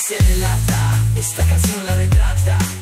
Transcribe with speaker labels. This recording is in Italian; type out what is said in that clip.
Speaker 1: se relata questa canzone la ritratta.